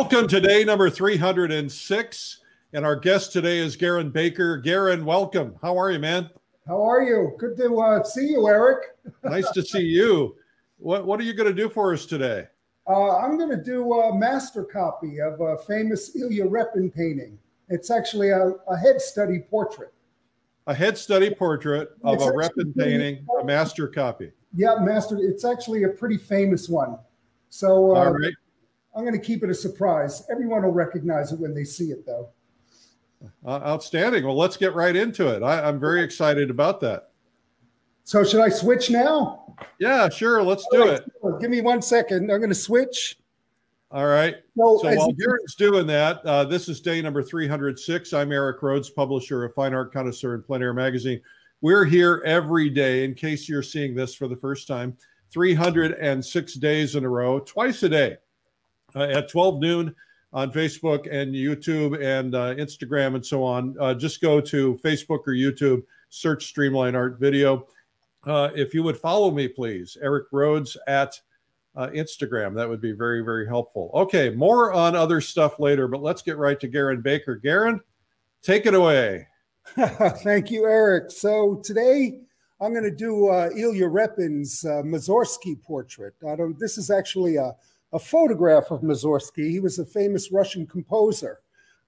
Welcome to day number 306. And our guest today is Garin Baker. Garin, welcome. How are you, man? How are you? Good to uh, see you, Eric. nice to see you. What, what are you going to do for us today? Uh, I'm going to do a master copy of a famous Ilya Repin painting. It's actually a, a head study portrait. A head study portrait of it's a Repin painting, a master copy. Yeah, master. It's actually a pretty famous one. So uh, I'm going to keep it a surprise. Everyone will recognize it when they see it, though. Uh, outstanding. Well, let's get right into it. I, I'm very excited about that. So, should I switch now? Yeah, sure. Let's do right, it. Sure. Give me one second. I'm going to switch. All right. So, so while Garin's doing that, uh, this is day number 306. I'm Eric Rhoads, publisher of Fine Art Connoisseur and Plein Air Magazine. We're here every day, in case you're seeing this for the first time, 306 days in a row, twice a day uh, at 12 noon on Facebook and YouTube and uh, Instagram and so on. Uh, just go to Facebook or YouTube, search Streamline Art Video. Uh, if you would follow me, please, Eric Rhoads at uh, Instagram, that would be very, very helpful. Okay, more on other stuff later, but let's get right to Garin Baker. Garin, take it away. Thank you, Eric. So today I'm going to do uh, Ilya Repin's uh, Mussorgsky portrait. I don't, this is actually a a photograph of Mussorgsky. He was a famous Russian composer.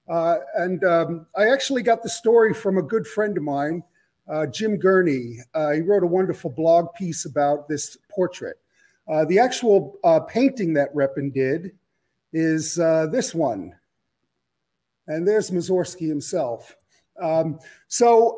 Uh, and um, I actually got the story from a good friend of mine, uh, Jim Gurney. Uh, he wrote a wonderful blog piece about this portrait. Uh, the actual uh, painting that Repin did is uh, this one. And there's Mussorgsky himself. Um, so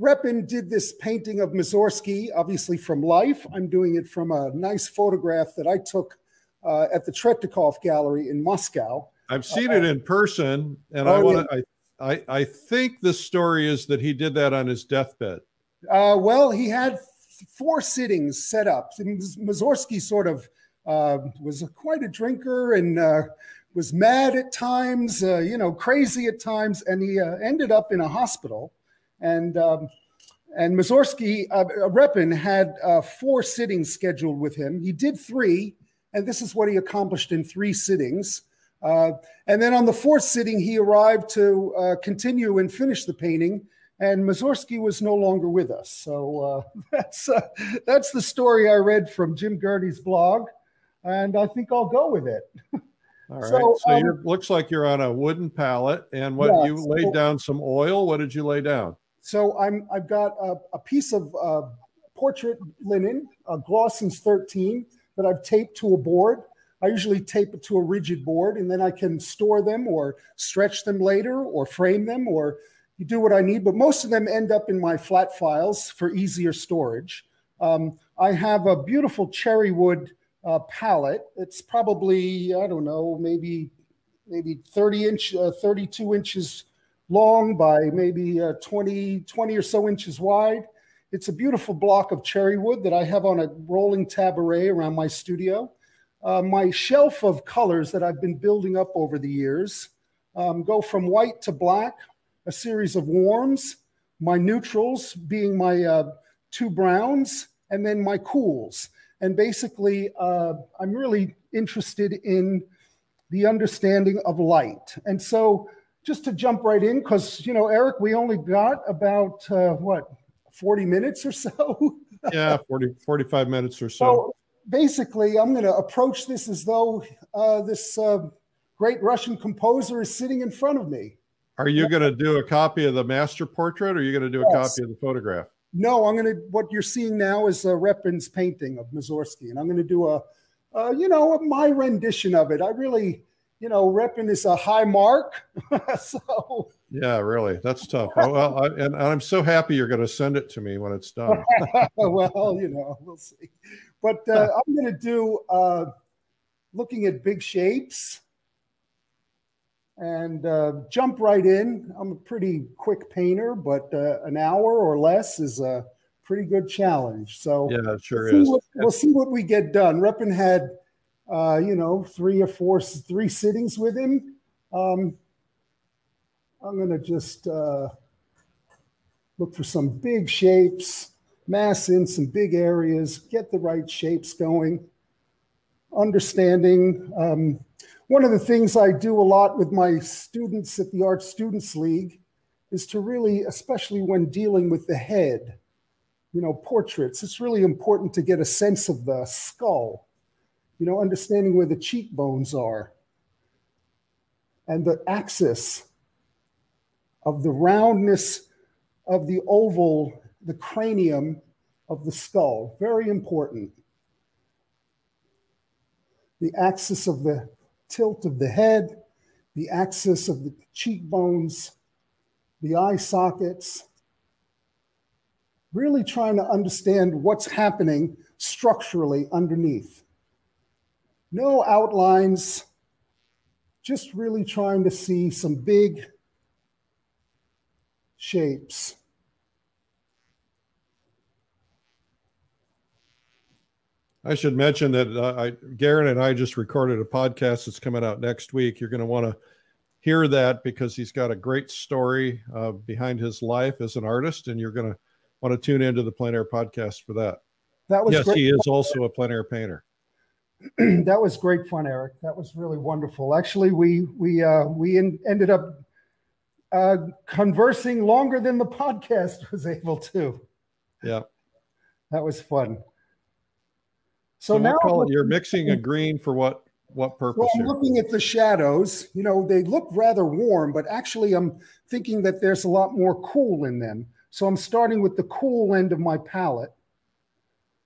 Repin did this painting of Mussorgsky, obviously from life. I'm doing it from a nice photograph that I took uh, at the Tretyakov Gallery in Moscow. I've seen it in person, and oh, I want to. Yeah. I, I think the story is that he did that on his deathbed. Uh, well, he had four sittings set up. Mussorgsky sort of uh, was quite a drinker and uh, was mad at times, uh, you know, crazy at times, and he uh, ended up in a hospital. And um, and Mussorgsky, uh, Repin had uh, four sittings scheduled with him. He did three, and this is what he accomplished in three sittings. Uh, and then on the fourth sitting, he arrived to uh, continue and finish the painting. And Mussorgsky was no longer with us. So uh, that's, uh, that's the story I read from Jim Gurney's blog. And I think I'll go with it. All right. So, so um, looks like you're on a wooden pallet. And what yeah, you laid so, down some oil. What did you lay down? So I'm I've got a, a piece of uh, portrait linen, a Claessens 13 that I've taped to a board. I usually tape it to a rigid board and then I can store them or stretch them later or frame them or you do what I need. But most of them end up in my flat files for easier storage. Um, I have a beautiful cherry wood uh, palette. It's probably, I don't know, maybe maybe 30 inch, uh, 32 inches long by maybe uh, 20, 20 or so inches wide. It's a beautiful block of cherry wood that I have on a rolling taboret around my studio. Uh, my shelf of colors that I've been building up over the years um, go from white to black, a series of warms, my neutrals being my uh, two browns, and then my cools. And basically, uh, I'm really interested in the understanding of light. And so, just to jump right in, because, you know, Eric, we only got about uh, what, 40 minutes or so. yeah, 40, 45 minutes or so. so basically, I'm going to approach this as though uh, this uh, great Russian composer is sitting in front of me. Are you going to do a copy of the master portrait or are you going to do a yes. copy of the photograph? No, I'm going to, what you're seeing now is a Repin's painting of Mussorgsky, and I'm going to do a, uh, you know, my rendition of it. I really, you know, Repin is a high mark. so yeah, really, that's tough. Oh, well, I, and I'm so happy you're going to send it to me when it's done. well, you know, we'll see. But uh, I'm going to do uh, looking at big shapes and uh, jump right in. I'm a pretty quick painter, but uh, an hour or less is a pretty good challenge. So yeah, it sure we'll is. What, we'll see what we get done. Repin had uh, you know, three or four, three sittings with him. Um, I'm going to just uh, look for some big shapes, mass in some big areas, get the right shapes going. understanding. Um, one of the things I do a lot with my students at the Art Students League is to really, especially when dealing with the head, you know, portraits, it's really important to get a sense of the skull, you know, understanding where the cheekbones are and the axis of the roundness of the oval, the cranium of the skull. Very important. The axis of the tilt of the head, the axis of the cheekbones, the eye sockets. Really trying to understand what's happening structurally underneath. No outlines, just really trying to see some big shapes. I should mention that uh, I, Garin and I just recorded a podcast that's coming out next week. You're going to want to hear that because he's got a great story uh, behind his life as an artist, and you're going to want to tune into the plein air podcast for that. That was yes, great. he is also a plein air painter. that was great fun, Eric. That was really wonderful. Actually, we we uh, we in, ended up uh, conversing longer than the podcast was able to. Yeah, that was fun. So, so now it, you're mixing a green for what what purpose? Well, I'm here? looking at the shadows. You know, they look rather warm, but actually, I'm thinking that there's a lot more cool in them. So I'm starting with the cool end of my palette.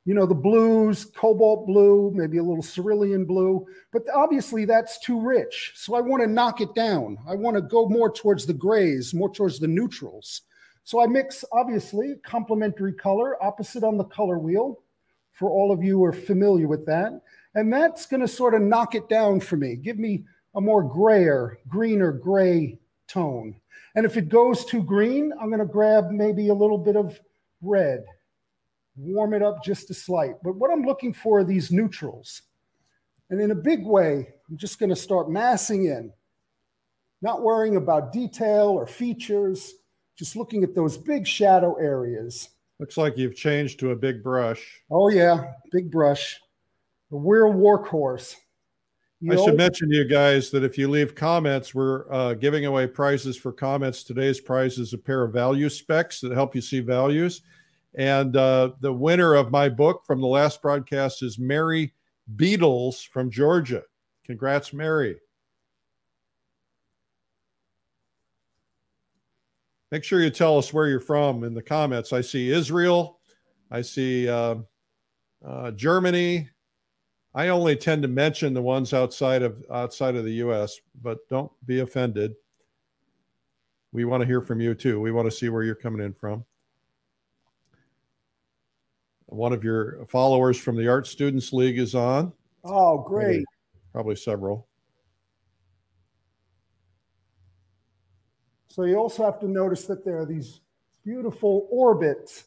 You know, the blues, cobalt blue, maybe a little cerulean blue, but obviously that's too rich. So I want to knock it down. I want to go more towards the grays, more towards the neutrals. So I mix, obviously, complementary color, opposite on the color wheel, for all of you who are familiar with that. And that's going to sort of knock it down for me, give me a more grayer, greener gray tone. And if it goes too green, I'm going to grab maybe a little bit of red warm it up just a slight. But what I'm looking for are these neutrals. And in a big way, I'm just going to start massing in, not worrying about detail or features, just looking at those big shadow areas. Looks like you've changed to a big brush. Oh, yeah, big brush. The real workhorse. You I should mention to you guys that if you leave comments, we're uh, giving away prizes for comments. Today's prize is a pair of value specs that help you see values. And uh, the winner of my book from the last broadcast is Mary Beatles from Georgia. Congrats, Mary. Make sure you tell us where you're from in the comments. I see Israel. I see uh, uh, Germany. I only tend to mention the ones outside of outside of the U.S., but don't be offended. We want to hear from you too. We want to see where you're coming in from one of your followers from the Art Students League is on. Oh, great. Probably, several. So you also have to notice that there are these beautiful orbits,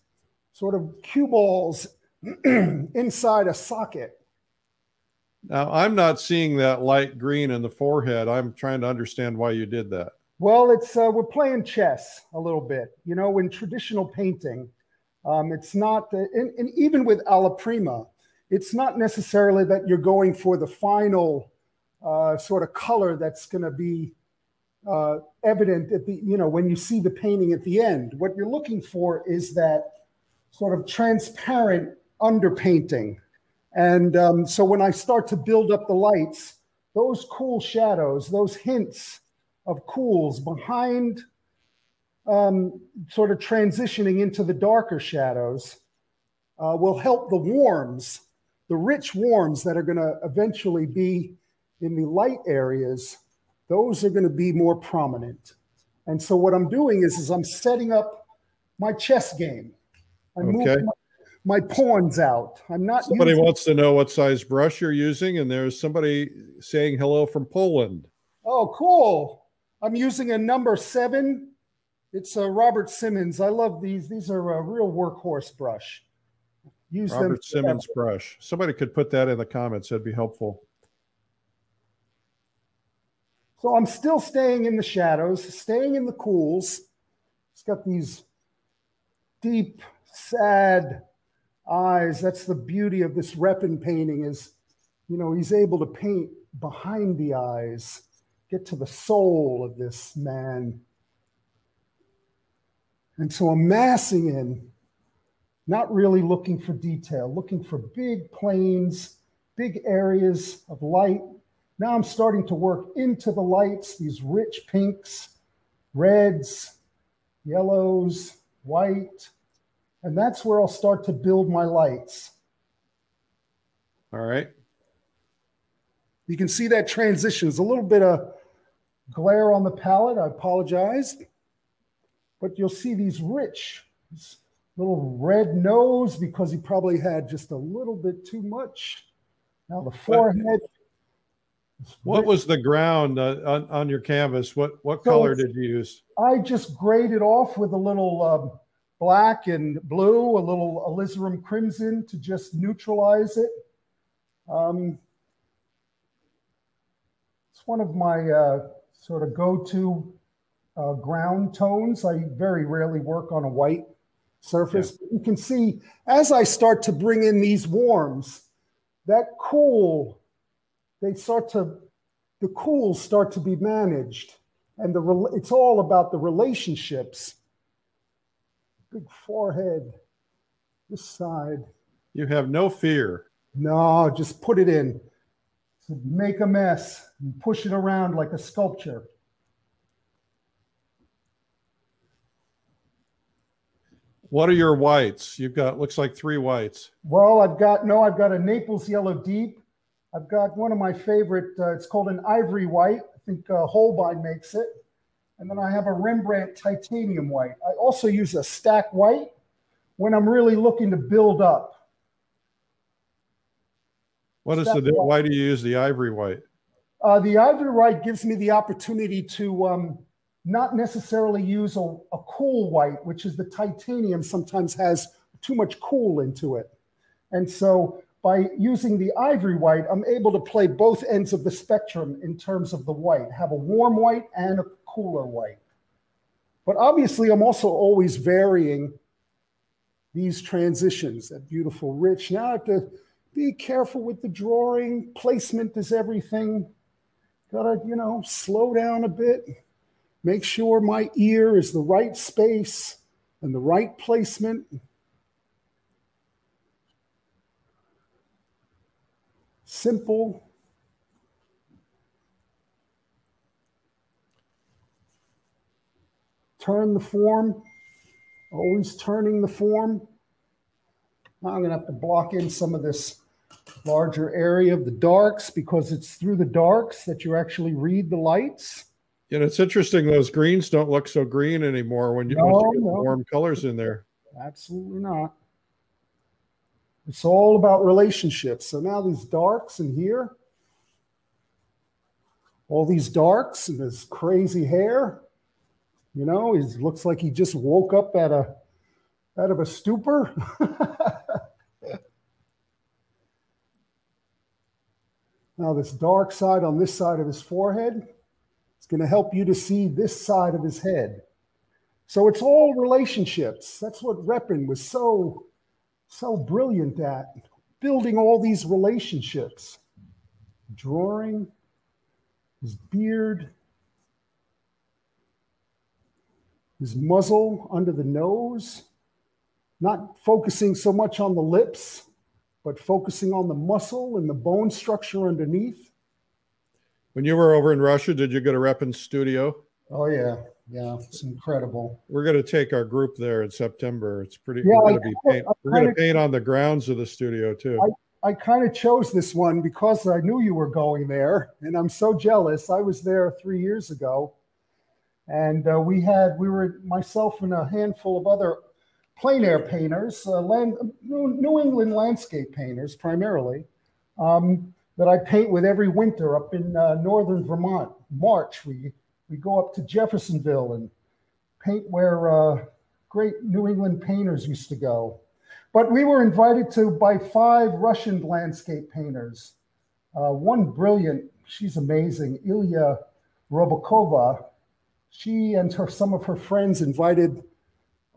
sort of cue balls inside a socket. Now, I'm not seeing that light green in the forehead. I'm trying to understand why you did that. Well, it's uh, we're playing chess a little bit. You know, in traditional painting, um, it's not, and, and, even with alla prima, it's not necessarily that you're going for the final uh, sort of color that's going to be uh, evident at the, you know, when you see the painting at the end. What you're looking for is that sort of transparent underpainting. And um, so when I start to build up the lights, those cool shadows, those hints of cools behind um, sort of transitioning into the darker shadows uh, will help the warms, the rich warms that are going to eventually be in the light areas, those are going to be more prominent. And so what I'm doing is, is I'm setting up my chess game. I'm okay. moving my, my pawns out. I'm not. Somebody using... wants to know what size brush you're using, and there's somebody saying hello from Poland. Oh, cool! I'm using a number seven it's a Robert Simmons. I love these. These are a real workhorse brush. Use Robert Simmons brush. Somebody could put that in the comments. That'd be helpful. So I'm still staying in the shadows, staying in the cools. It's got these deep, sad eyes. That's the beauty of this Repin painting is you know, he's able to paint behind the eyes, get to the soul of this man. And so I'm massing in, not really looking for detail, looking for big planes, big areas of light. Now I'm starting to work into the lights, these rich pinks, reds, yellows, white. And that's where I'll start to build my lights. All right. You can see that transition. There's a little bit of glare on the palette. I apologize. But you'll see these rich, this little red nose because he probably had just a little bit too much. Now the forehead. What was the ground uh, on, on your canvas? What what so color did you use? I just graded off with a little um, black and blue, a little alizarin crimson to just neutralize it. Um, it's one of my uh, sort of go-to uh, ground tones. I very rarely work on a white surface. Yeah. You can see as I start to bring in these warms, that cool, they start to, the cools start to be managed. And the it's all about the relationships. Big forehead, this side. You have no fear. No, just put it in. So make a mess and push it around like a sculpture. What are your whites? You've got looks like three whites. Well, I've got no, I've got a Naples yellow deep. I've got one of my favorite. Uh, it's called an ivory white. I think uh, Holbein makes it. And then I have a Rembrandt titanium white. I also use a stack white when I'm really looking to build up. What is the why do you use the ivory white? Uh, the ivory white gives me the opportunity to um, not necessarily use a, a cool white, which is the titanium sometimes has too much cool into it. And so by using the ivory white, I'm able to play both ends of the spectrum in terms of the white, have a warm white and a cooler white. But obviously, I'm also always varying these transitions, that beautiful rich. Now I have to be careful with the drawing. Placement is everything. Gotta, you know, slow down a bit. Make sure my ear is the right space and the right placement. Simple. Turn the form, always turning the form. Now I'm to have to block in some of this larger area of the darks because it's through the darks that you actually read the lights. You know, it's interesting. Those greens don't look so green anymore when you, no, you no. warm colors in there. Absolutely not. It's all about relationships. So now these darks in here, all these darks and this crazy hair, you know, he looks like he just woke up at a out of a stupor. Now, this dark side on this side of his forehead is going to help you to see this side of his head. So it's all relationships. That's what Repin was so, so brilliant at, building all these relationships. Drawing, his beard, his muzzle under the nose, not focusing so much on the lips, but focusing on the muscle and the bone structure underneath. When you were over in Russia, did you go to Repin's studio? Oh yeah, yeah, it's incredible. We're going to take our group there in September. It's pretty. Yeah, we're going to be paint, we're going to paint on the grounds of the studio too. I, I kind of chose this one because I knew you were going there, and I'm so jealous. I was there three years ago, and uh, we had we were myself and a handful of other plein air painters, uh, land, New England landscape painters primarily, um, that I paint with every winter up in uh, northern Vermont. March, we, we go up to Jeffersonville and paint where uh, great New England painters used to go. But we were invited to by five Russian landscape painters. Uh, one brilliant, she's amazing, Ilya Robokova. She and her, some of her friends invited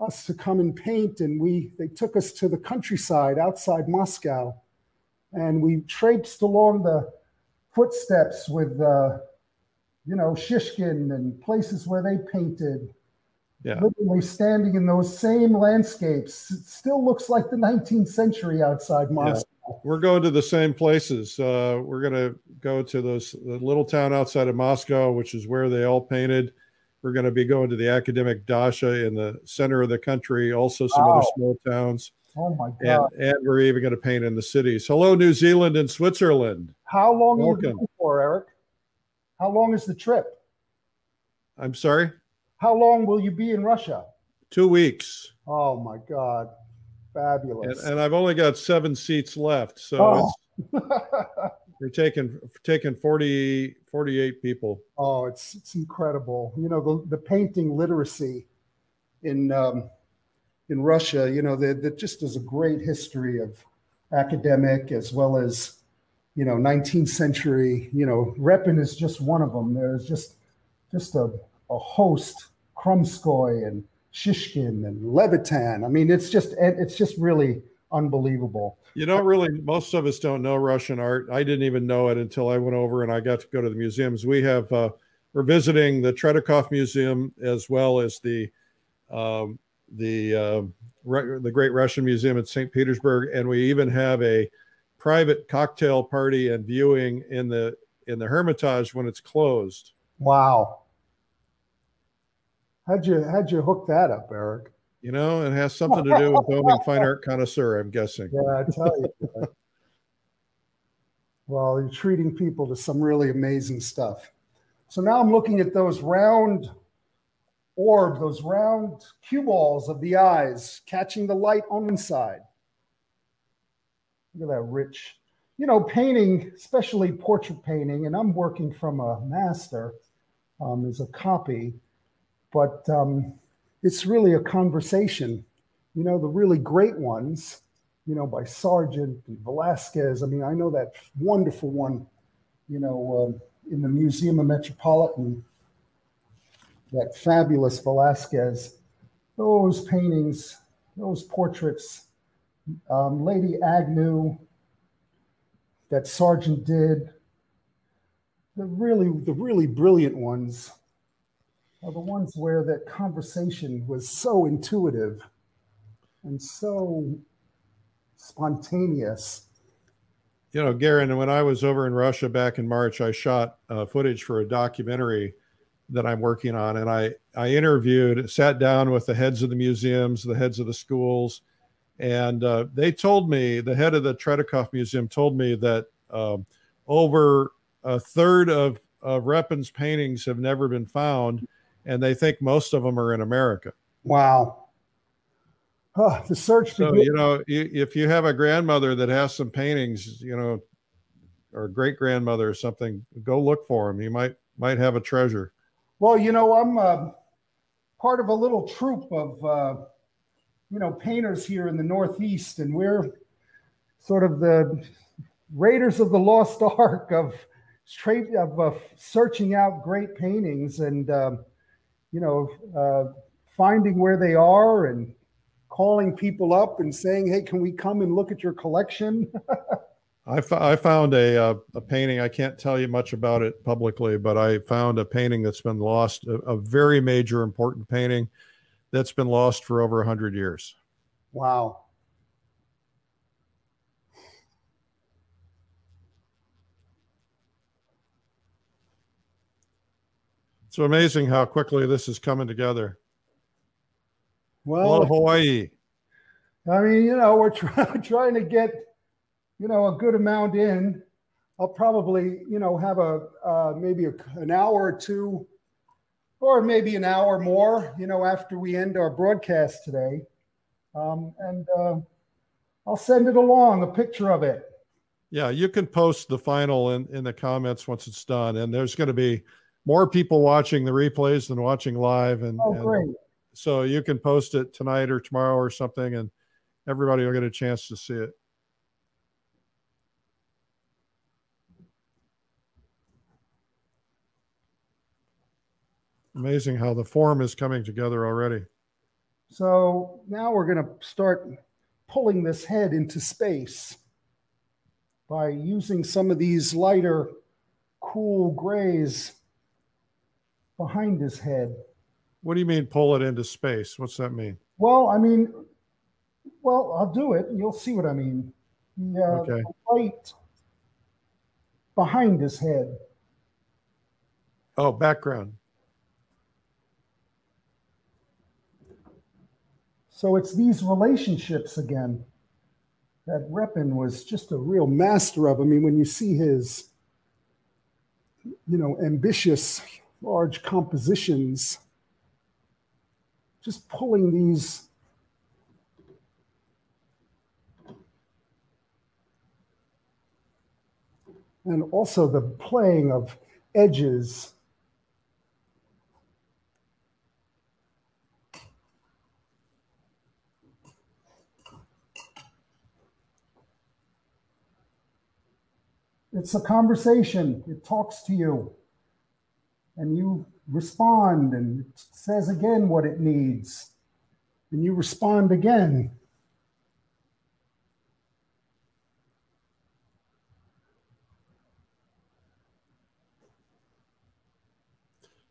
us to come and paint, and we they took us to the countryside outside Moscow, and we traipsed along the footsteps with, uh, you know, Shishkin and places where they painted. Yeah. Literally standing in those same landscapes. It still looks like the 19th century outside Moscow. Yeah. We're going to the same places. Uh, we're going to go to those the little town outside of Moscow, which is where they all painted. We're going to be going to the academic Dacha in the center of the country, also some wow. other small towns. Oh my God. And, and, we're even going to paint in the cities. Hello, New Zealand and Switzerland. How long Welcome. are you going for, Eric? How long is the trip? I'm sorry? How long will you be in Russia? Two weeks. Oh my God. Fabulous. And, and I've only got seven seats left. So oh. we're taking taking 40, 48 people. Oh, it's it's incredible. You know, the, the painting literacy in um, in Russia, you know, that just is a great history of academic as well as, you know, 19th century, you know, Repin is just one of them. There's just, just a, a host, Kramskoi and Shishkin and Levitan. I mean, it's just, it's just really unbelievable. You don't really, most of us don't know Russian art. I didn't even know it until I went over and I got to go to the museums. We have, uh, we're visiting the Tretyakov Museum as well as the um, the uh, the Great Russian Museum at St. Petersburg, and we even have a private cocktail party and viewing in the in the Hermitage when it's closed. Wow. How'd you how'd you hook that up, Eric? You know, it has something to do with owning fine art connoisseur, I'm guessing. Yeah, I tell you. well, you're treating people to some really amazing stuff. So now I'm looking at those round orb, those round cue balls of the eyes, catching the light on one side. Look at that rich, you know, painting, especially portrait painting, and I'm working from a master um, as a copy, but um, it's really a conversation. You know, the really great ones, you know, by Sargent and Velasquez. I mean, I know that wonderful one, you know, uh, in the Museum of Metropolitan that fabulous Velasquez, those paintings, those portraits, um, Lady Agnew that Sargent did, the really, the really brilliant ones are the ones where that conversation was so intuitive and so spontaneous. You know, Garin, when I was over in Russia back in March, I shot uh, footage for a documentary that I'm working on. And I, I interviewed, sat down with the heads of the museums, the heads of the schools, and uh, they told me, the head of the Tretyakov Museum told me that um, over a third of, of Repin's paintings have never been found, and they think most of them are in America. Wow. Oh, the search. So, you know, if you have a grandmother that has some paintings, you know, or great grandmother or something, go look for them. You might might have a treasure. Well, you know, I'm uh, part of a little troop of, uh, you know, painters here in the Northeast, and we're sort of the raiders of the lost ark of straight of uh, searching out great paintings and, um, you know, uh, finding where they are and calling people up and saying, "Hey, can we come and look at your collection?" I, I found a, a, uh, a, painting. I can't tell you much about it publicly, but I found a painting that's been lost, a, a very major, important painting that's been lost for over 100 years. Wow. It's amazing how quickly this is coming together. Well, Hawaii. I mean, you know, we're try- trying to get you know, a good amount in, I'll probably, you know, have a uh, maybe a, an hour or two, or maybe an hour more, you know, after we end our broadcast today, um, and uh, I'll send it along, a picture of it. Yeah, you can post the final in in the comments once it's done, and there's going to be more people watching the replays than watching live, and, oh, great. And so you can post it tonight or tomorrow or something, and everybody will get a chance to see it. Amazing how the form is coming together already. So now we're going to start pulling this head into space. by using some of these lighter, cool grays behind his head. What do you mean pull it into space? What's that mean? Well, I mean, well, I'll do it. You'll see what I mean. The, uh, okay. the light behind his head. Oh, background. So it's these relationships again that Repin was just a real master of. I mean, when you see his, you know, ambitious, large compositions, just pulling these and also the playing of edges. It's a conversation. It talks to you. And you respond and it says again what it needs. And you respond again.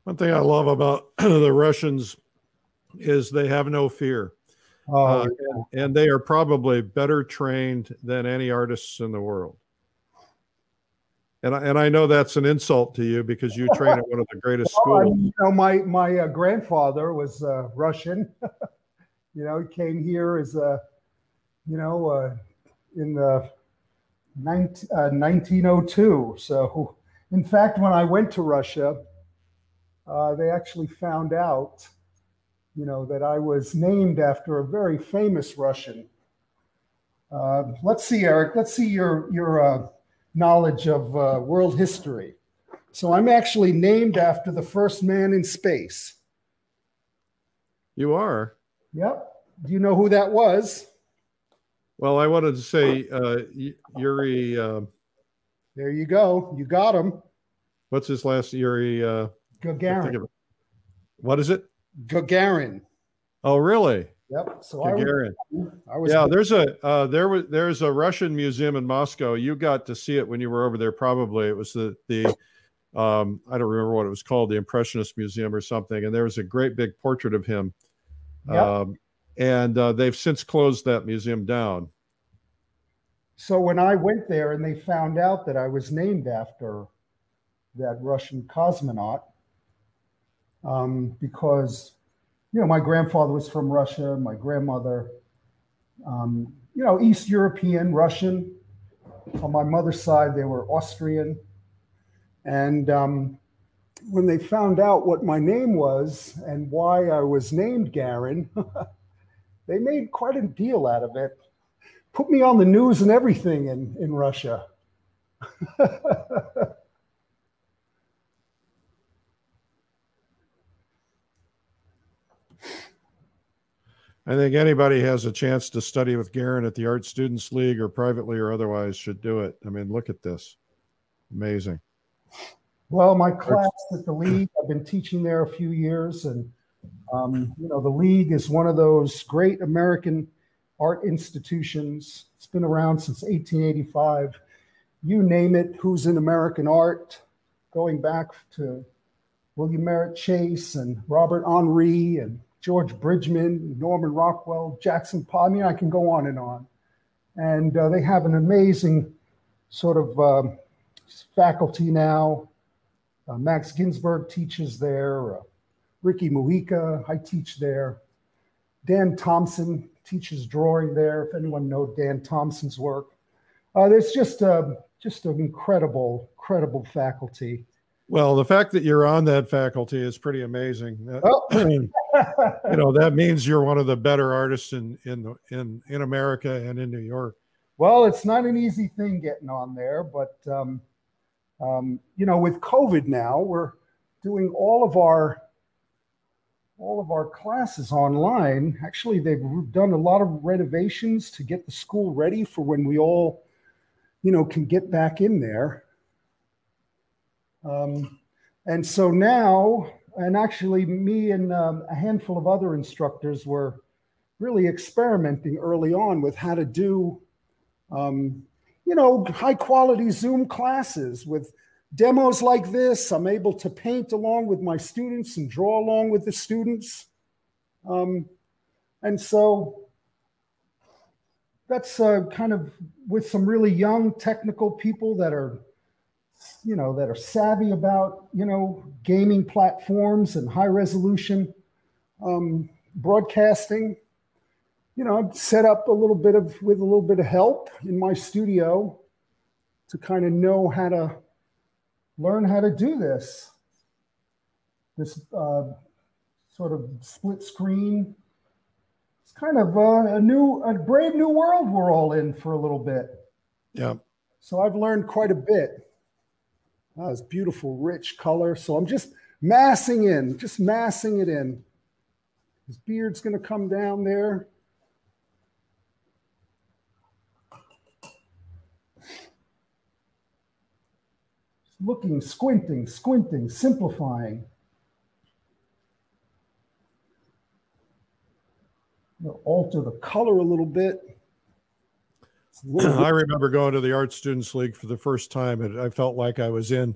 One thing I love about the Russians is they have no fear. Oh, uh, and, and, they are probably better trained than any artists in the world. And I, and I know that's an insult to you because you train at one of the greatest well, schools. you know, my my uh, grandfather was uh, Russian. you know, he came here as a, you know, uh, in the 19, 1902. Uh, so, in fact, when I went to Russia, uh, they actually found out, you know, that I was named after a very famous Russian. Uh, let's see, Eric. Let's see your your uh, knowledge of uh, world history. So I'm actually named after the first man in space. You are. Yep. Do you know who that was? Well, I wanted to say uh, Yuri. Uh, there you go. You got him. What's his last Yuri? Uh, Gagarin. What is it? Gagarin. Oh, really? Yep. So Gagarin. I was, I was yeah, there's a uh, there was there's a Russian museum in Moscow. You got to see it when you were over there. Probably it was the the um, I don't remember what it was called, the Impressionist Museum or something. And there was a great big portrait of him. Yep. Um, and uh, they've since closed that museum down. So when I went there and they found out that I was named after that Russian cosmonaut, um, because you know my grandfather was from Russia, my grandmother, um, you know, East European, Russian. On my mother's side, they were Austrian, and um, when they found out what my name was and why I was named Garin, they made quite a deal out of it. Put me on the news and everything in, in Russia. I think anybody has a chance to study with Garin at the Art Students League or privately or otherwise should do it. I mean, look at this. Amazing. Well, my class at the league, I've been teaching there a few years, and um, you know, the league is one of those great American art institutions. It's been around since 1885. You name it, who's in American art, going back to William Merritt Chase and Robert Henri and George Bridgman, Norman Rockwell, Jackson Pollock. I mean, I can go on and on. And uh, they have an amazing sort of um, faculty now. Uh, Max Ginsburg teaches there. Uh, Ricky Mujica, I teach there. Dan Thompson teaches drawing there. If anyone knows Dan Thompson's work, uh, there's just a uh, just an incredible, incredible faculty. Well, the fact that you're on that faculty is pretty amazing. Oh. you know, that means you're one of the better artists in in in in America and in New York. Well, it's not an easy thing getting on there, but um, um, you know, with COVID now, we're doing all of our all of our classes online. Actually, they've done a lot of renovations to get the school ready for when we all, you know, can get back in there. Um, and so now, and actually, me and um, a handful of other instructors were really experimenting early on with how to do um, you know, high quality Zoom classes with demos like this. I'm able to paint along with my students and draw along with the students. Um, and so that's uh, kind of with some really young technical people that are you know that are savvy about you know gaming platforms and high resolution um, broadcasting. You know i've set up a little bit of with a little bit of help in my studio to kind of know how to learn how to do this. This uh, sort of split screen. It's kind of a, a new a brave new world we're all in for a little bit. Yeah. So i've learned quite a bit Oh, it's beautiful, rich color. So I'm just massing in, just massing it in. His beard's going to come down there. Looking, squinting, squinting, simplifying. alter the color a little bit. I remember going to the Art Students League for the first time, and I felt like I was in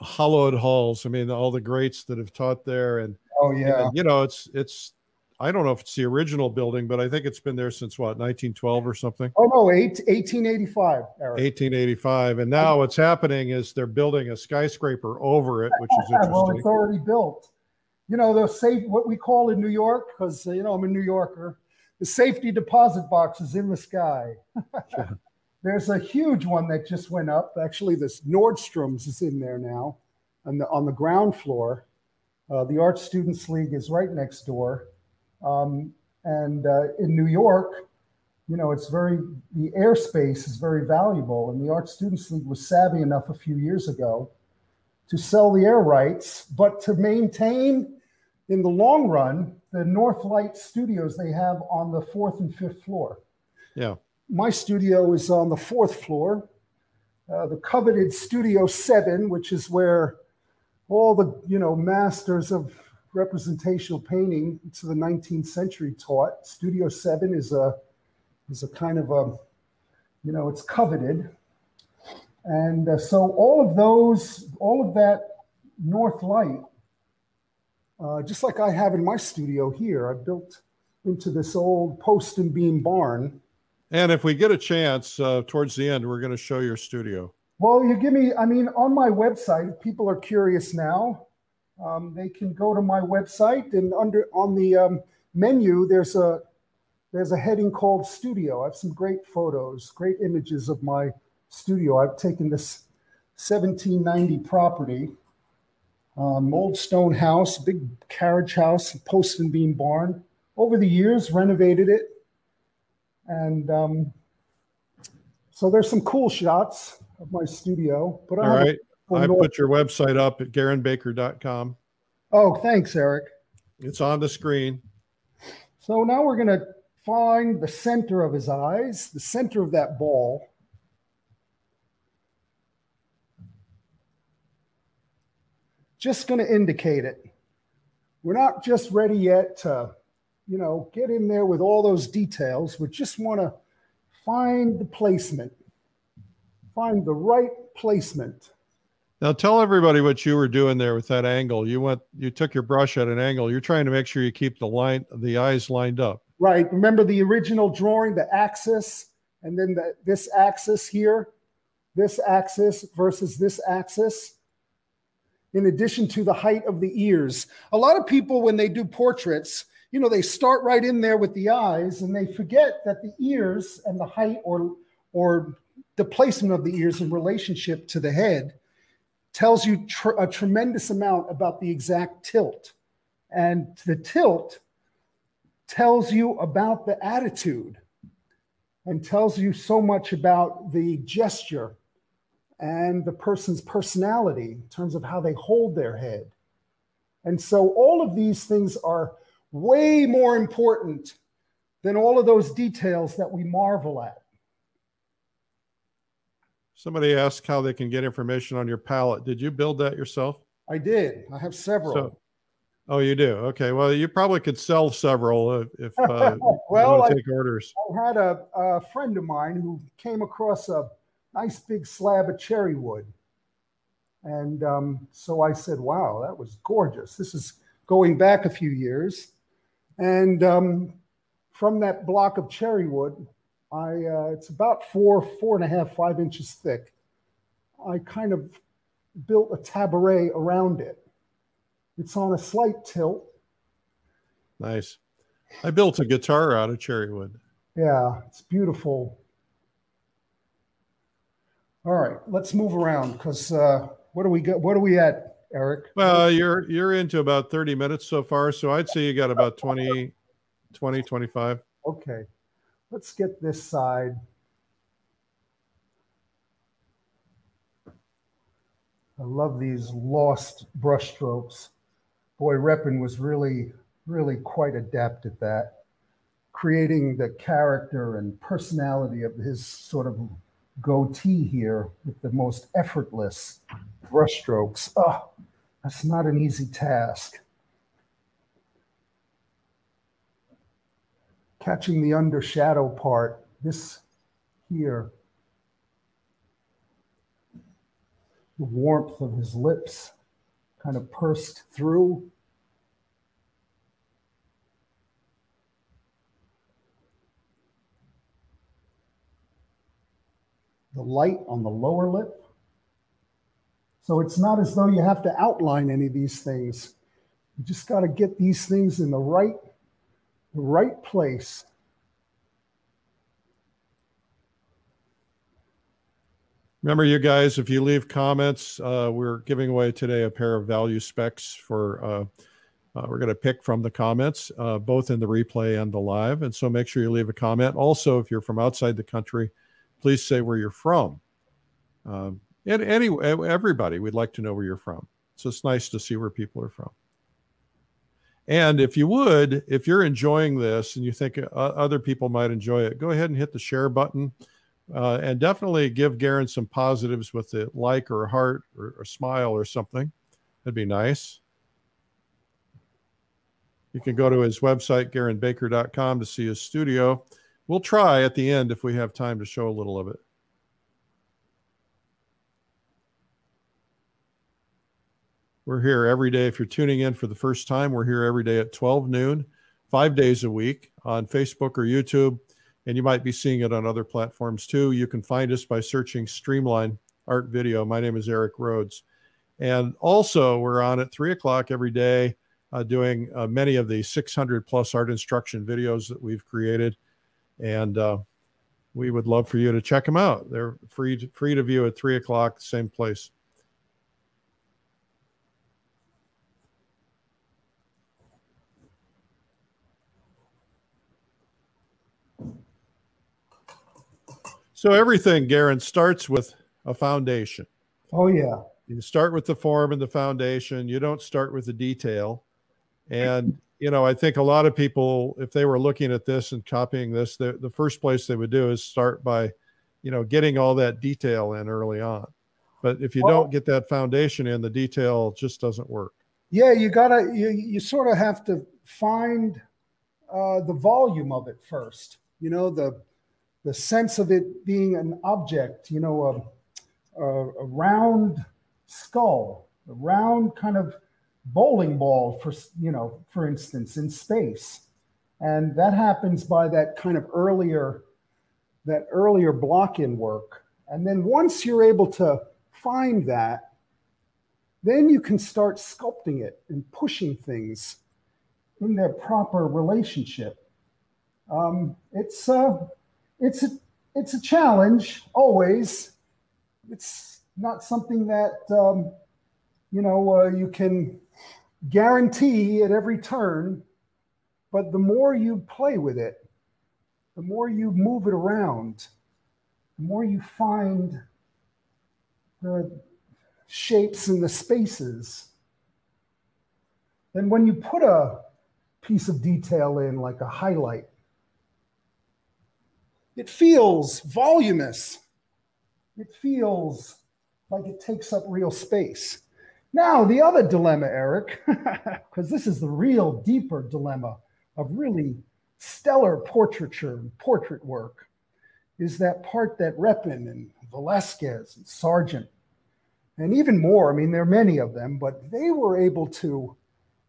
hollowed halls. I mean, all the greats that have taught there, and oh yeah, and, you know, it's it's. I don't know if it's the original building, but I think it's been there since what 1912 or something. Oh no, eight, 1885. Eric. 1885, and now what's happening is they're building a skyscraper over it, which is interesting. well, it's already built. You know, the safe what we call in New York, because you know I'm a New Yorker the safety deposit box is in the sky. There's a huge one that just went up. Actually, this Nordstrom's is in there now on the, on the ground floor. Uh, the Art Students League is right next door. Um, and uh, in New York, you know, it's very, the airspace is very valuable. And the Art Students League was savvy enough a few years ago to sell the air rights, but to maintain in the long run the North Light studios they have on the fourth and fifth floor. Yeah. My studio is on the fourth floor. Uh, the coveted Studio Seven, which is where all the you know masters of representational painting to the 19th century taught. Studio Seven is a is a kind of a you know it's coveted, and uh, so all of those, all of that North Light uh, just like I have in my studio here. I built into this old post and beam barn. And if we get a chance uh, towards the end, we're going to show your studio. Well, you give me, I mean, on my website, people are curious now. Um, they can go to my website and under on the um, menu, there's a there's a heading called studio. I have some great photos, great images of my studio. I've taken this 1790 property um, old stone house, big carriage house, post and beam barn. Over the years, renovated it. And um, so there's some cool shots of my studio. But All right. I put your website up at garinbaker.com. Oh, thanks, Eric. It's on the screen. So now we're going to find the center of his eyes, the center of that ball. Just going to indicate it. We're not just ready yet to, you know, get in there with all those details. We just want to find the placement, find the right placement. Now tell everybody what you were doing there with that angle. You went, you took your brush at an angle. You're trying to make sure you keep the line, the eyes lined up. Right. Remember the original drawing, the axis, and then the, this axis here, this axis versus this axis in addition to the height of the ears. A lot of people, when they do portraits, you know, they start right in there with the eyes and they forget that the ears and the height or, or the placement of the ears in relationship to the head tells you tr a tremendous amount about the exact tilt. And the tilt tells you about the attitude and tells you so much about the gesture and the person's personality in terms of how they hold their head. And so all of these things are way more important than all of those details that we marvel at. Somebody asked how they can get information on your palette. Did you build that yourself? I did. I have several. So, oh, you do? Okay. Well, you probably could sell several if, uh, well, you take orders. I had a, a friend of mine who came across a nice big slab of cherry wood. And um, so I said, wow, that was gorgeous. This is going back a few years. And um, from that block of cherry wood, I, uh, it's about four, four and a half, five inches thick. I kind of built a taboret around it. It's on a slight tilt. Nice. I built a guitar out of cherry wood. Yeah, it's beautiful. All right, let's move around because uh, what do we get? What are we at, Eric? Well, you're you're into about 30 minutes so far, so I'd say you got about 20, 20, 25. Okay, let's get this side. I love these lost brushstrokes. Boy, Repin was really, really quite adept at that, creating the character and personality of his sort of goatee here with the most effortless brushstrokes. Oh, that's not an easy task. Catching the undershadow part, this here, the warmth of his lips kind of pursed through. The light on the lower lip. So it's not as though you have to outline any of these things. You just got to get these things in the right, the right place. Remember, you guys, if you leave comments, uh, we're giving away today a pair of value specs for. Uh, uh, we're going to pick from the comments, uh, both in the replay and the live. And so make sure you leave a comment. Also, if you're from outside the country, please say where you're from. Um, and anyway, everybody, we'd like to know where you're from. So it's nice to see where people are from. And if you would, if you're enjoying this and you think other people might enjoy it, go ahead and hit the share button. Uh, and definitely give Garin some positives with a like or a heart or a smile or something. That'd be nice. You can go to his website, GarinBaker.com, to see his studio. We'll try at the end if we have time to show a little of it. We're here every day. If you're tuning in for the first time, we're here every day at 12 noon, five days a week on Facebook or YouTube and you might be seeing it on other platforms too. You can find us by searching Streamline Art Video. My name is Eric Rhoads. And also, we're on at three o'clock every day uh, doing uh, many of the 600 plus art instruction videos that we've created. And uh, we would love for you to check them out. They're free to, free to view at three o'clock, same place. So everything, Garin, starts with a foundation. Oh yeah. You start with the form and the foundation. You don't start with the detail. And you know, I think a lot of people, if they were looking at this and copying this, the, the first place they would do is start by, you know, getting all that detail in early on. But if you well, don't get that foundation in, the detail just doesn't work. Yeah, you gotta you you sort of have to find uh, the volume of it first. You know, the the sense of it being an object, you know, a, a, a round skull, a round kind of bowling ball, for you know, for instance, in space, and that happens by that kind of earlier, that earlier block-in work, and then once you're able to find that, then you can start sculpting it and pushing things in their proper relationship. Um, it's uh, it's a it's a challenge always. It's not something that um, you know uh, you can guarantee at every turn. But the more you play with it, the more you move it around, the more you find the shapes and the spaces. Then when you put a piece of detail in, like a highlight, it feels voluminous. It feels like it takes up real space. Now, the other dilemma, Eric, because this is the real deeper dilemma of really stellar portraiture and portrait work, is that part that Repin and Velasquez and Sargent, and even more, I mean, there are many of them, but they were able to,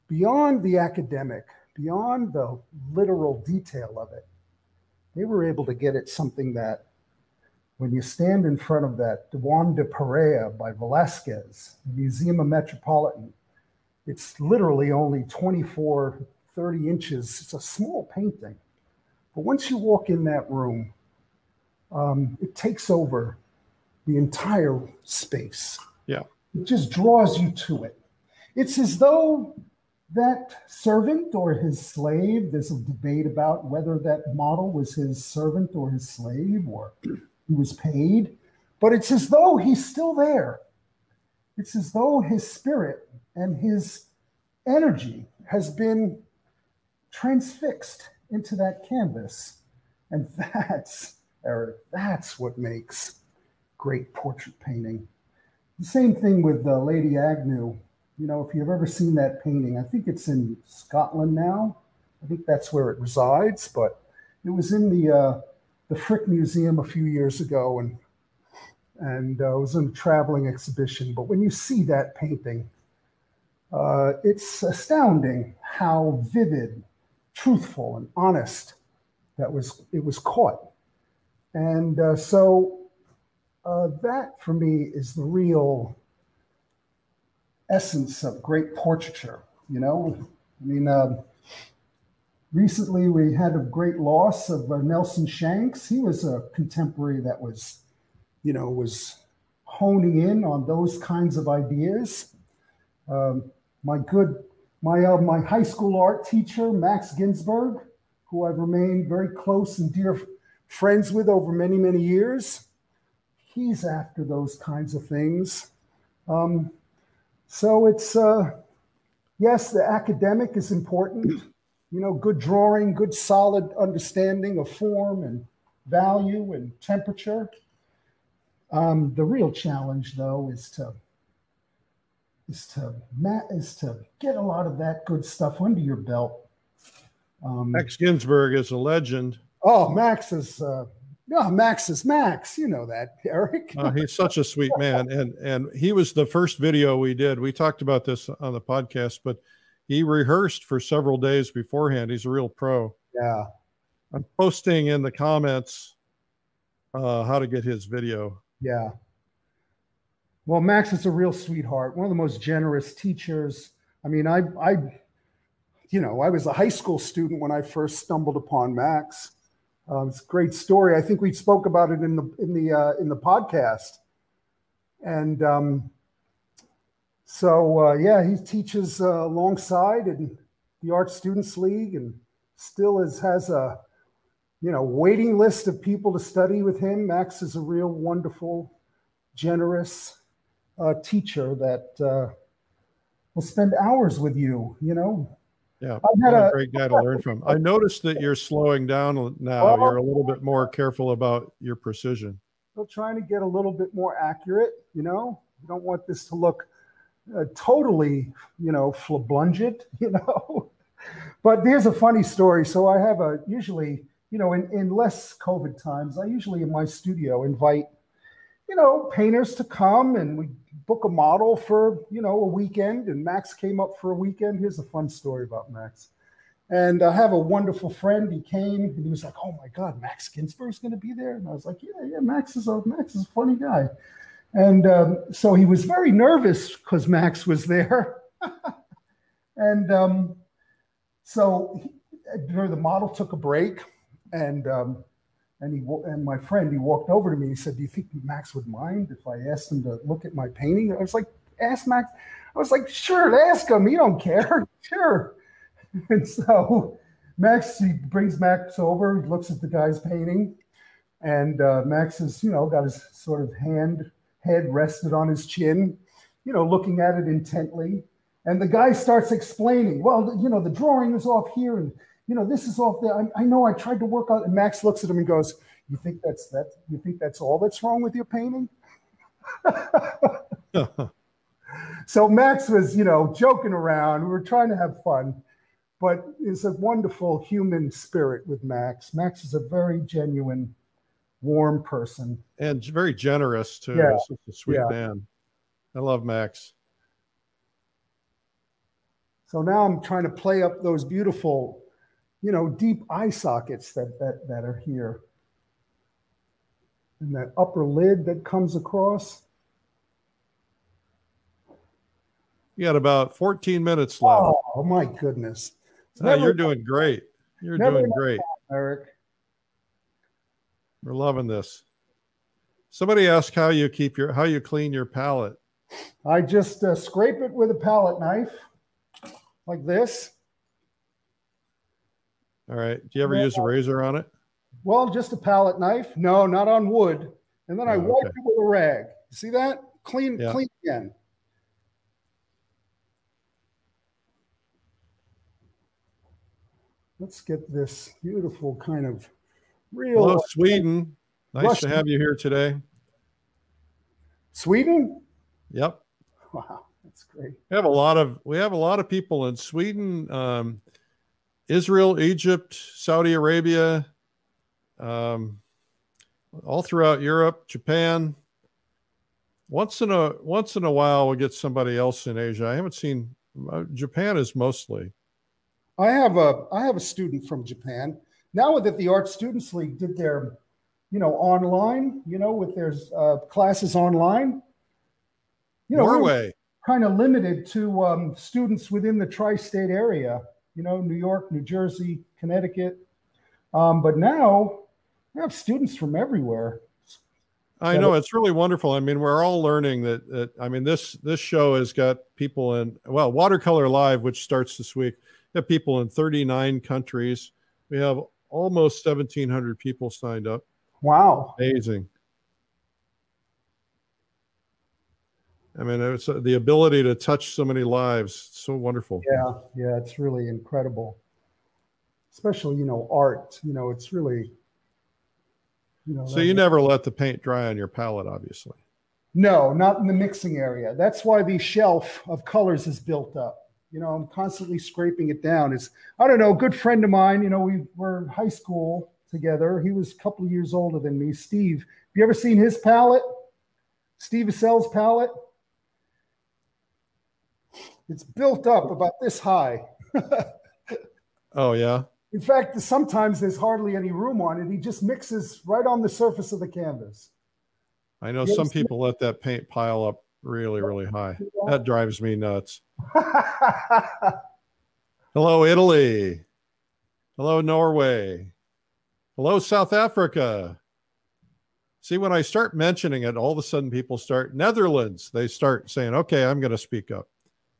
beyond the academic, beyond the literal detail of it, they were able to get at something that when you stand in front of that Juan de Pareja by Velasquez, Museum of Metropolitan, it's literally only 24, 30 inches. It's a small painting. But once you walk in that room, um, it takes over the entire space. Yeah. It just draws you to it. It's as though that servant or his slave, there's a debate about whether that model was his servant or his slave or he was paid, but it's as though he's still there. It's as though his spirit and his energy has been transfixed into that canvas. And that's, Eric, that's what makes great portrait painting. The same thing with uh, Lady Agnew. You know, if you've ever seen that painting, I think it's in Scotland now. I think that's where it resides, but it was in the uh, the Frick Museum a few years ago, and and uh, it was in a traveling exhibition. But when you see that painting, uh, it's astounding how vivid, truthful, and honest that was. It was caught, and uh, so uh, that for me is the real essence of great portraiture. You know, I mean, uh, recently we had a great loss of uh, Nelson Shanks. He was a contemporary that was, you know, was honing in on those kinds of ideas. Um, my good, my uh, my high school art teacher Max Ginsburg, who I've remained very close and dear friends with over many many years he's after those kinds of things. Um, so it's, uh, yes, the academic is important. You know, good drawing, good solid understanding of form and value and temperature. Um, the real challenge, though, is to is to is to get a lot of that good stuff under your belt. Um, Max Ginsburg is a legend. Oh, Max is uh, no, Max is Max. You know that, Eric. uh, he's such a sweet man, and and he was the first video we did. We talked about this on the podcast, but he rehearsed for several days beforehand. He's a real pro. Yeah, I'm posting in the comments uh, how to get his video. Yeah. Well, Max is a real sweetheart. One of the most generous teachers. I mean, I, I, you know, I was a high school student when I first stumbled upon Max um, it's a great story. I think we spoke about it in the in the uh, in the podcast, and um, so uh, yeah, he teaches uh, alongside in the Art Students League, and still is has a you know waiting list of people to study with him. Max is a real wonderful, generous uh, teacher that uh, will spend hours with you. You know, yeah, I've had a, great guy to learn from. I noticed that you're slowing down now. Well, you're a little bit more careful about your precision. Still trying to get a little bit more accurate. You know, you don't want this to look uh, totally, you know, flablungent. You know, but here's a funny story. So I have a usually, you know, in in less COVID times, I usually in my studio invite, you know, painters to come and we book a model for you know a weekend. And max came up for a weekend. Here's a fun story about max. And i have a wonderful friend. He came and he was like oh my god max ginsburg's going to be there? And i was like yeah yeah max is a max is a funny guy and um, so he was very nervous because max was there and um, so he, the model took a break and um, and he and my friend, he walked over to me. He said, "Do you think Max would mind if I asked him to look at my painting?" I was like, "Ask Max." I was like, "Sure, ask him. He don't care. sure." And so Max, he brings Max over. He looks at the guy's painting, and uh, Max has, you know, got his sort of hand head rested on his chin, you know, looking at it intently. And the guy starts explaining, well, you know, the drawing is off here, and you know, this is off there. I, I know I tried to work out. And Max looks at him and goes, "You think that's that? You think that's all that's wrong with your painting?" so Max was, you know, joking around. We were trying to have fun, but it's a wonderful human spirit with Max. Max is a very genuine, warm person. And very generous too. Yeah. Such a sweet yeah. man. I love Max. So now I'm trying to play up those beautiful, you know, deep eye sockets that that, that are here. And that upper lid that comes across. You got about 14 minutes left. Oh my goodness. Oh, you're doing great. You're doing great. Eric. We're loving this. Somebody asked how you keep your how you clean your palette. I just uh, scrape it with a palette knife like this. All right. Do you ever yeah. use a razor on it? Well, just a palette knife. No, not on wood. And then oh, I wipe okay. it with a rag. See that? Clean, yeah. clean again. Let's get this beautiful kind of real. Hello, Sweden. Nice Russian. to have you here today. Sweden? Yep. Wow, that's great. We have a lot of we have a lot of people in Sweden, um, Israel, Egypt, Saudi Arabia, um, all throughout Europe, Japan. Once in a once in a while, we get somebody else in Asia. I haven't seen uh, Japan is mostly. I have a I have a student from Japan now that the Art Students League did their, you know, online, you know, with their uh, classes online. You know, Norway kind of limited to um, students within the tri-state area. You know, New York, New Jersey, Connecticut. Um, but now we have students from everywhere. I know it's really wonderful. I mean, we're all learning that, that. I mean, this this show has got people in well, Watercolor Live, which starts this week. Have people in 39 countries. We have almost 1,700 people signed up. Wow. Amazing. I mean, it's uh, the ability to touch so many lives. So wonderful. Yeah, yeah, it's really incredible. Especially, you know, art. You know, it's really, you know. So you never let the paint dry on your palette, obviously. No, not in the mixing area. That's why the shelf of colors is built up you know, I'm constantly scraping it down. Is I don't know, a good friend of mine, you know, we were in high school together. He was a couple of years older than me, Steve. Have you ever seen his palette? Steve Assael's palette? It's built up about this high. oh, yeah. In fact, sometimes there's hardly any room on it. He just mixes right on the surface of the canvas. I know some people let that paint pile up really, really high. That drives me nuts. Hello, Italy. Hello, Norway. Hello, South Africa. See, when I start mentioning it, all of a sudden people start, Netherlands, they start saying, okay, I'm going to speak up.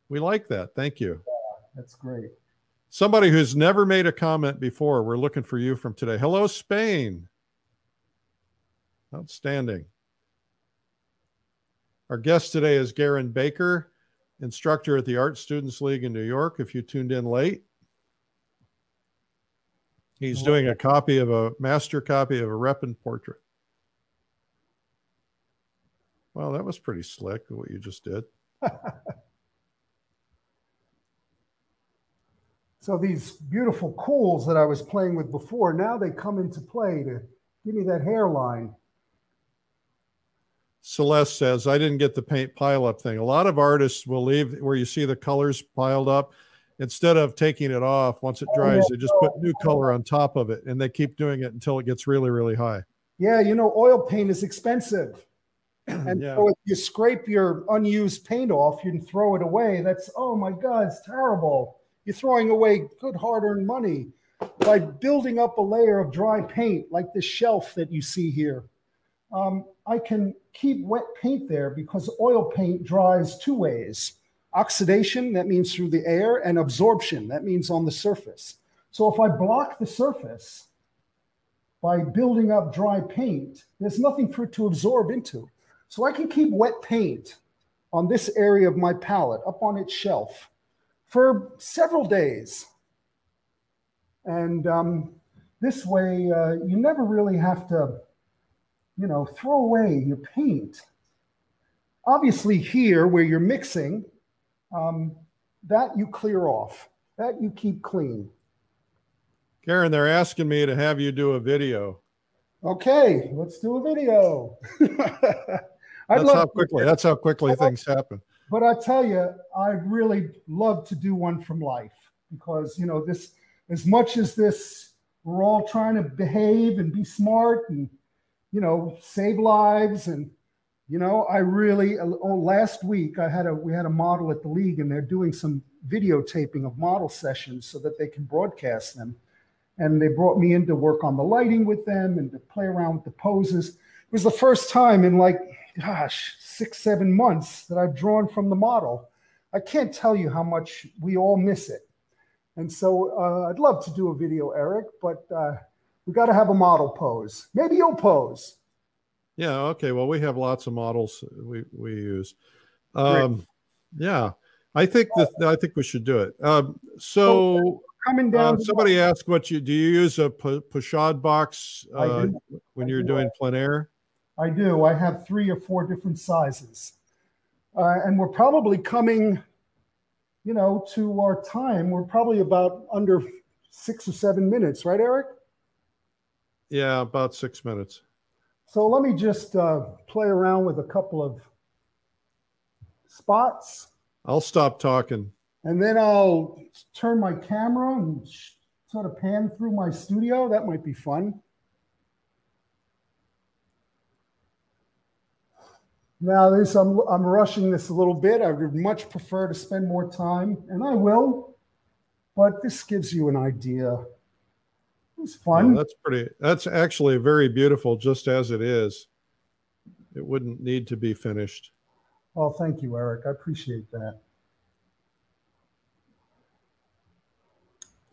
We like that. Thank you. Yeah, that's great. Somebody who's never made a comment before, we're looking for you from today. Hello, Spain. Outstanding. Our guest today is Garin Baker, instructor at the Art Students League in New York. If you tuned in late, he's doing a copy of a master copy of a Repin portrait. Well, that was pretty slick what you just did. so these beautiful cools that I was playing with before, now they come into play to give me that hairline. Celeste says, I didn't get the paint pile up thing. A lot of artists will leave where you see the colors piled up. Instead of taking it off once it dries, they just put new color on top of it and they keep doing it until it gets really, really high. Yeah, you know, oil paint is expensive. And yeah. so if you scrape your unused paint off, you can throw it away. That's, oh my God, it's terrible. You're throwing away good hard earned money by building up a layer of dry paint like the shelf that you see here um, I can keep wet paint there because oil paint dries two ways. Oxidation, that means through the air, and absorption, that means on the surface. So if I block the surface by building up dry paint, there's nothing for it to absorb into. So I can keep wet paint on this area of my palette up on its shelf for several days. And um, this way, uh, you never really have to you know, throw away your paint. Obviously, here where you're mixing, um, that you clear off, that you keep clean. Garin, they're asking me to have you do a video. Okay, let's do a video. that's how quickly. That's how quickly things happen. But I tell you, I really love to do one from life because you know this. As much as this, we're all trying to behave and be smart and you know save lives and you know I really. Oh, last week I had a we had a model at the league and they're doing some videotaping of model sessions so that they can broadcast them. And they brought me in to work on the lighting with them and to play around with the poses. It was the first time in like, gosh, six, seven months that I've drawn from the model. I can't tell you how much we all miss it. And so uh, I'd love to do a video, Eric, but uh, we got to have a model pose. Maybe you'll pose. Yeah. Okay. Well, we have lots of models we, we use. Um, yeah. I think that I think we should do it. Um, so coming down. Uh, somebody asked what you do. You use a pochade box uh, when you're doing plein air? I do. I have three or four different sizes, uh, and we're probably coming, you know, to our time. We're probably about under six or seven minutes, right, Eric? Yeah, about six minutes. So let me just uh, play around with a couple of spots. I'll stop talking. And then I'll turn my camera and sort of pan through my studio. That might be fun. Now, this I'm, I'm rushing this a little bit. I would much prefer to spend more time, and I will. But this gives you an idea. It was fun. Yeah, that's pretty. That's actually very beautiful, just as it is. It wouldn't need to be finished. Oh, thank you, Eric. I appreciate that.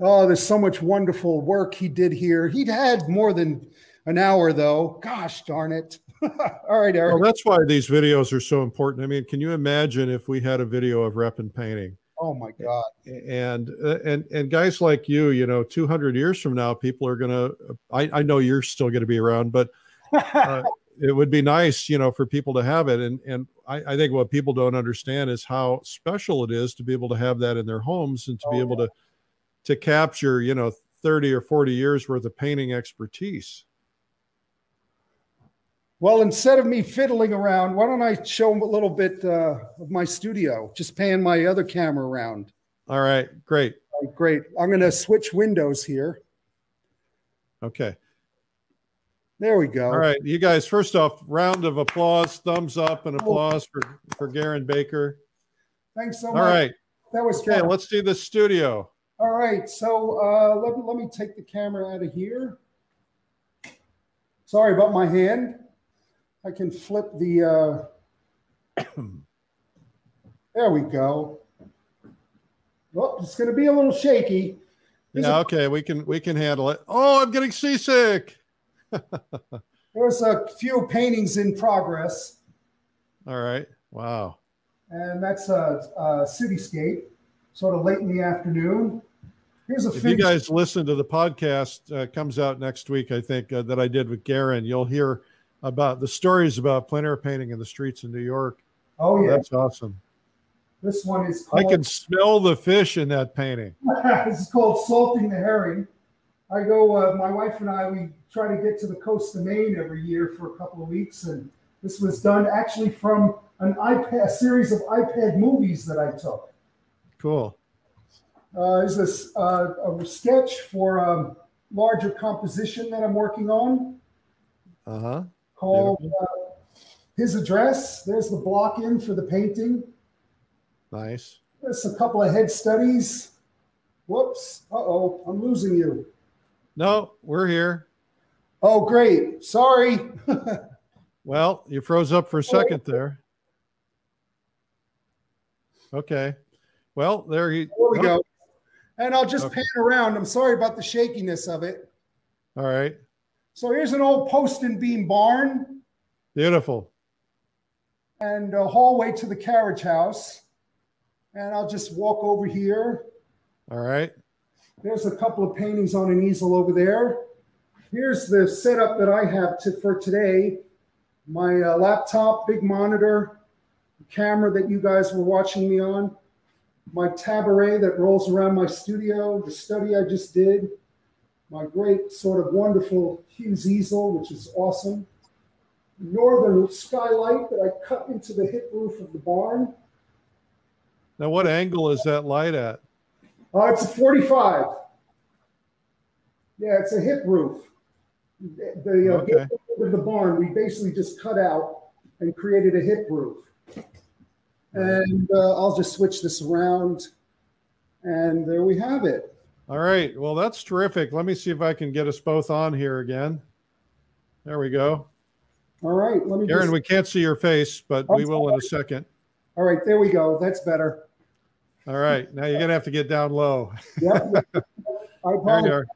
Oh, there's so much wonderful work he did here. He'd had more than an hour, though. Gosh darn it. All right, Eric. Well, that's why these videos are so important. I mean, can you imagine if we had a video of Repin painting? Oh my God! And uh, and and guys like you, you know, 200 years from now, people are gonna. I, I know you're still going to be around, but uh, it would be nice, you know, for people to have it. And and I, I, think what people don't understand is how special it is to be able to have that in their homes and to oh, be able yeah. to to capture, you know, 30 or 40 years worth of painting expertise. Well, instead of me fiddling around, why don't I show them a little bit uh, of my studio? Just pan my other camera around. All right, great. All right, great. I'm going to switch windows here. Okay. There we go. All right, you guys. First off, round of applause, thumbs up, and applause for for Garin Baker. Thanks so All much. All right, that was okay. Fun. Let's do the studio. All right, so uh, let let me take the camera out of here. Sorry about my hand. I can flip the. Uh... there we go. Well, it's going to be a little shaky. yeah. Okay. We can we can handle it. Oh, I'm getting seasick. There's a few paintings in progress. All right. Wow. And that's a, a cityscape, sort of late in the afternoon. Here's a. If you guys listen to the podcast, uh, comes out next week, I think uh, that I did with Garin. You'll hear about the stories about plein air painting in the streets in New York. Oh yeah, that's awesome. This one is. Called, I can smell the fish in that painting. this is called salting the herring. I go, uh, my wife and I, we try to get to the coast of Maine every year for a couple of weeks. And this was done actually from an iPad, a series of iPad movies that I took. Cool. Uh, is this uh, a sketch for a larger composition that I'm working on? Uh huh. Called uh, His Address. There's the block in for the painting. Nice. There's a couple of head studies. Whoops. Uh oh, I'm losing you. No, we're here. Oh, great. Sorry. well, you froze up for a second there. Okay. Well, there he. There we oh. go. And I'll just okay. pan around. I'm sorry about the shakiness of it. All right. So here's an old post and beam barn. Beautiful. And a hallway to the carriage house. And I'll just walk over here. All right. There's a couple of paintings on an easel over there. Here's the setup that I have to, for today. My uh, laptop, big monitor, camera that you guys were watching me on, my taboret that rolls around my studio, the study I just did, my great sort of wonderful Hughes easel, which is awesome. Northern skylight that I cut into the hip roof of the barn. Now, what angle is that light at? Uh, it's a 45. Yeah, it's a hip roof. The, uh, okay. of the barn, we basically just cut out and created a hip roof. And uh, I'll just switch this around. And there we have it. All right. Well, that's terrific. Let me see if I can get us both on here again. There we go. All right. Let me. Aaron, just... we can't see your face, but we will in a second. All right. There we go. That's better. All right. Now you're going to have to get down low. Yep. there,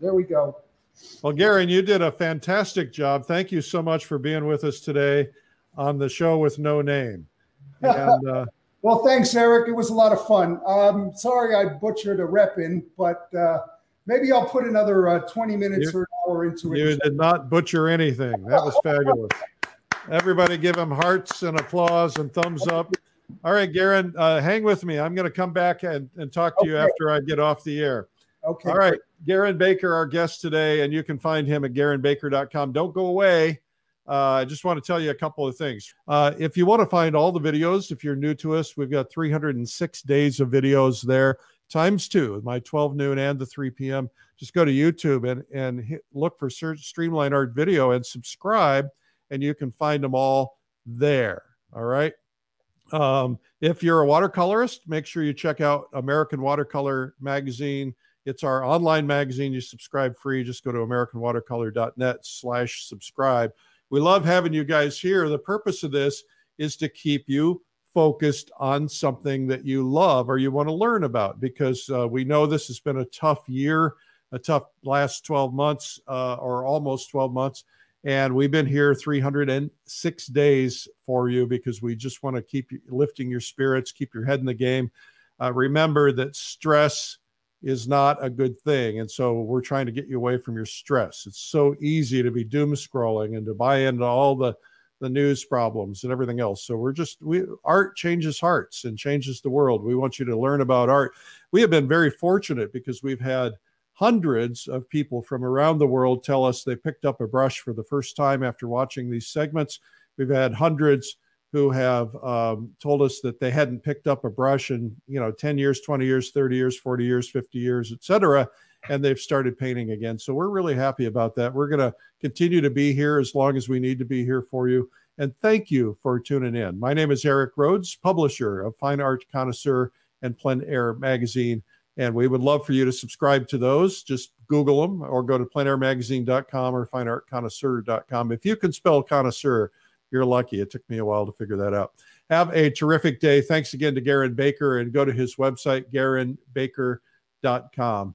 there we go. Well, Garin, you did a fantastic job. Thank you so much for being with us today on the show with no name. And, uh, well, thanks, Eric. It was a lot of fun. Um, sorry I butchered a Repin, but uh, maybe I'll put another uh, 20 minutes you, or an hour into it. You did not butcher anything. That was fabulous. Everybody give him hearts and applause and thumbs up. All right, Garin, uh, hang with me. I'm going to come back and, and talk to okay. you after I get off the air. Okay. All right. Garin Baker, our guest today, and you can find him at garinbaker.com. Don't go away. Uh, I just want to tell you a couple of things. Uh, if you want to find all the videos, if you're new to us, we've got 306 days of videos there, times two, my 12 noon and the 3 p.m. Just go to YouTube and, and hit, look for search Streamline Art Video and subscribe, and you can find them all there. All right. Um, if you're a watercolorist, make sure you check out American Watercolor Magazine. It's our online magazine. You subscribe free. Just go to AmericanWatercolor.net slash subscribe. We love having you guys here. The purpose of this is to keep you focused on something that you love or you want to learn about because uh, we know this has been a tough year, a tough last 12 months uh, or almost 12 months. And we've been here 306 days for you because we just want to keep lifting your spirits, keep your head in the game. Uh, remember that stress is not a good thing. And so we're trying to get you away from your stress. It's so easy to be doom scrolling and to buy into all the the news problems and everything else. So we're just we art changes hearts and changes the world. We want you to learn about art. We have been very fortunate because we've had hundreds of people from around the world tell us they picked up a brush for the first time after watching these segments. We've had hundreds who have um, told us that they hadn't picked up a brush in you know 10 years 20 years 30 years 40 years 50 years etc and they've started painting again. So we're really happy about that. We're going to continue to be here as long as we need to be here for you. And thank you for tuning in. My name is eric rhoads publisher of fine art connoisseur and plein air magazine and we would love for you to subscribe to those. Just google them or go to pleinairmagazine.com or fineartconnoisseur.com if you can spell connoisseur you're lucky. It took me a while to figure that out. Have a terrific day. Thanks again to Garin Baker and go to his website, garinbaker.com.